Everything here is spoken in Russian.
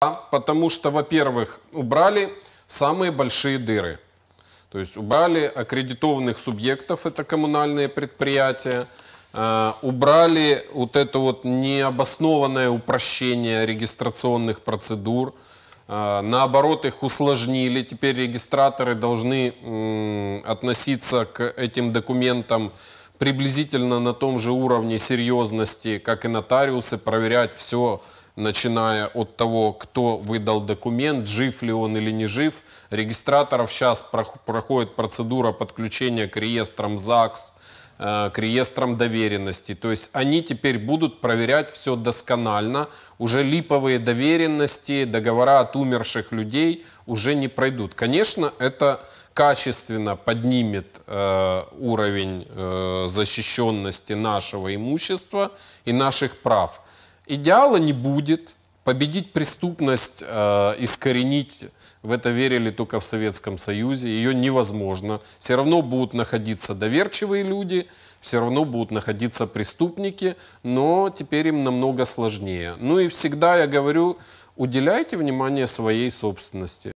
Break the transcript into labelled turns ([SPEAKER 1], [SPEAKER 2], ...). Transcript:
[SPEAKER 1] Потому что, во-первых, убрали самые большие дыры. То есть убрали аккредитованных субъектов, это коммунальные предприятия, э, убрали вот это вот необоснованное упрощение регистрационных процедур, э, наоборот их усложнили. Теперь регистраторы должны относиться к этим документам приблизительно на том же уровне серьезности, как и нотариусы, проверять все начиная от того, кто выдал документ, жив ли он или не жив. Регистраторов сейчас прох- проходит процедура подключения к реестрам ЗАГС, э, к реестрам доверенности. То есть они теперь будут проверять все досконально. Уже липовые доверенности, договора от умерших людей уже не пройдут. Конечно, это качественно поднимет э, уровень э, защищенности нашего имущества и наших прав. Идеала не будет. Победить преступность, э, искоренить, в это верили только в Советском Союзе, ее невозможно. Все равно будут находиться доверчивые люди, все равно будут находиться преступники, но теперь им намного сложнее. Ну и всегда я говорю, уделяйте внимание своей собственности.